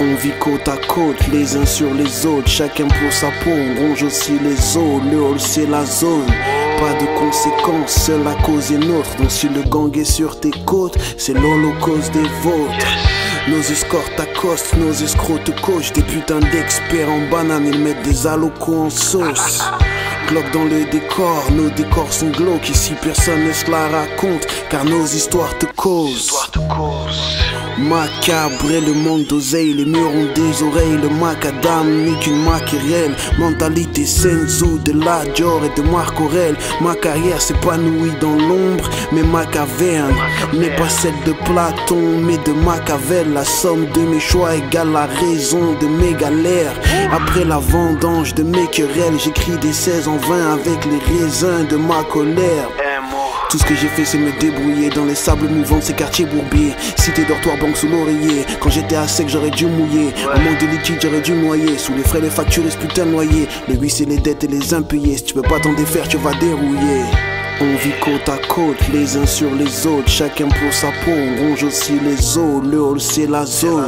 On vit côte à côte, les uns sur les autres, chacun pour sa peau, on ronge aussi les os, le hall c'est la zone. Pas de conséquences, seule la cause est nôtre. Donc si le gang est sur tes côtes, c'est l'holocauste des vôtres. Nos escortes t'accostent, nos escrocs te coachent. Des putains d'experts en banane, ils mettent des alocos en sauce. Glock dans le décor, nos décors sont glauques. Ici personne ne se la raconte, car nos histoires te causent. Macabre et le manque d'oseille, les murs ont des oreilles, le macadam n'est qu'une maquerelle. Mentalité senzu de la Dior et de Marc Aurel. Ma carrière s'épanouit dans l'ombre, mais ma caverne n'est pas celle de Platon, mais de Machiavel. La somme de mes choix égale la raison de mes galères. Après la vendange de mes querelles, j'écris des 16 en 20 avec les raisins de ma colère. Tout ce que j'ai fait c'est me débrouiller dans les sables mouvants de ces quartiers bourbiers. Cité dortoir, banque sous l'oreiller. Quand j'étais à sec j'aurais dû mouiller. Au manque de liquide j'aurais dû noyer. Sous les frais les factures et ce putain de noyer. Le huissier les dettes et les impayés. Si tu peux pas t'en défaire tu vas dérouiller on vit côte à côte, les uns sur les autres, chacun pour sa peau, on ronge aussi les os, le hall c'est la zone.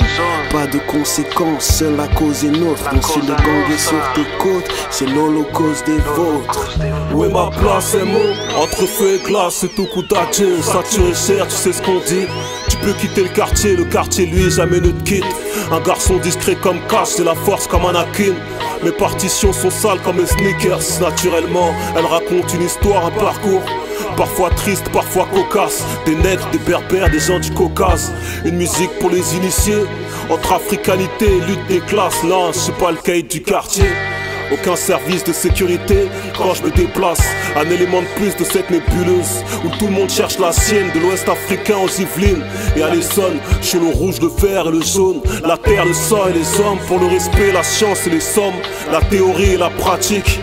Pas de conséquences, seule la cause est nôtre. Donc si le gang est sur tes côtes, c'est l'holocauste des vôtres. Où est ma place, MO Entre feu et glace, c'est tout coup d'adieu. Saturé cher, tu sais ce qu'on dit. Peux quitter le quartier, le quartier lui jamais ne te quitte. Un garçon discret comme Cash, c'est la force comme Anakin. Mes partitions sont sales comme les sneakers. Naturellement, elles racontent une histoire, un parcours. Parfois triste, parfois cocasse. Des nègres, des berbères, des gens du Caucase. Une musique pour les initiés. Entre africanité lutte des classes. Là, je pas le caïd du quartier. Aucun service de sécurité quand je me déplace. Un élément de plus de cette nébuleuse où tout le monde cherche la sienne, de l'ouest africain aux Yvelines et à l'Essonne. Chez le rouge, le vert et le jaune, la terre, le sang et les hommes. Pour le respect, la science et les sommes, la théorie et la pratique.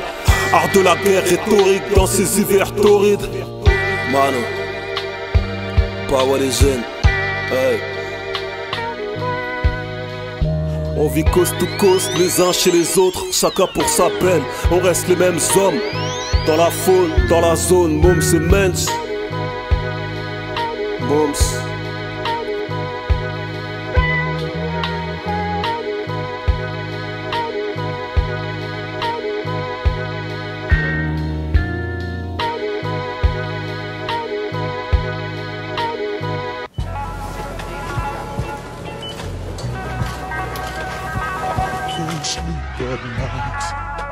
Art de la guerre rhétorique dans ces hivers torrides. Mano, power des jeunes. On vit coast to coast, les uns chez les autres, chacun pour sa peine. On reste les mêmes hommes, dans la faune, dans la zone, Moms et Mens. Moms. sleep at night.